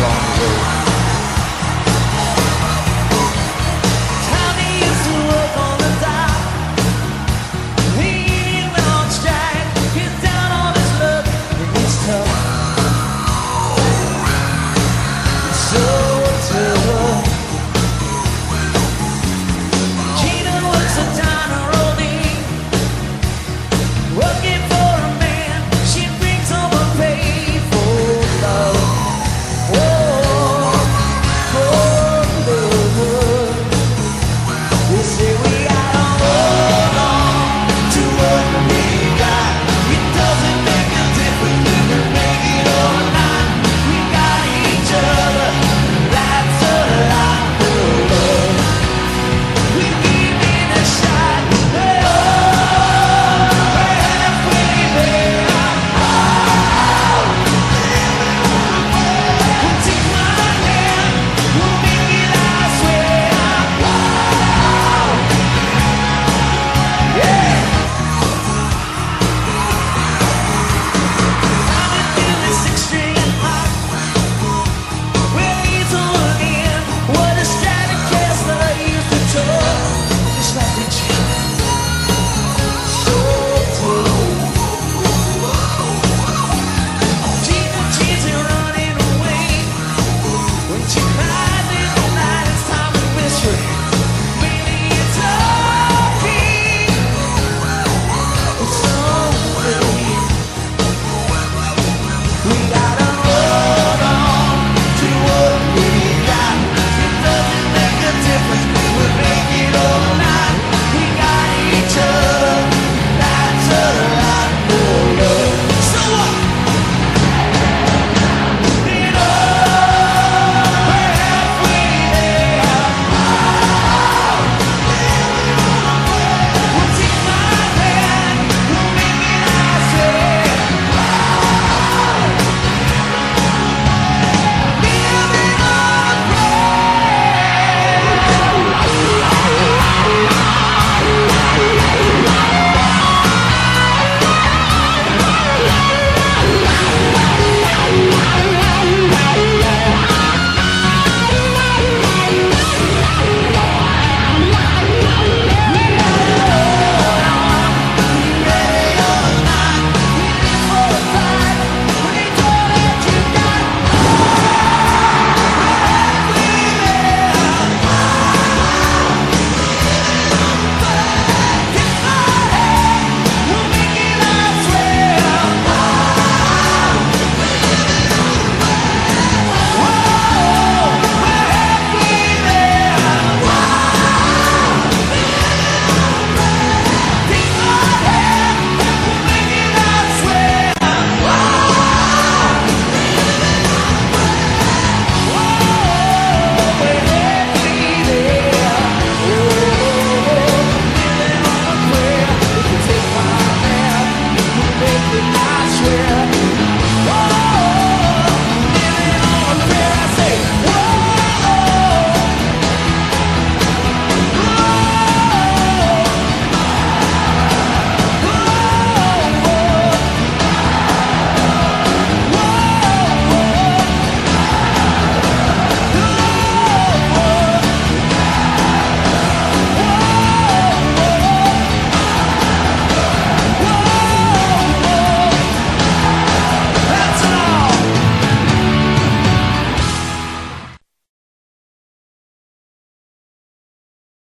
long way.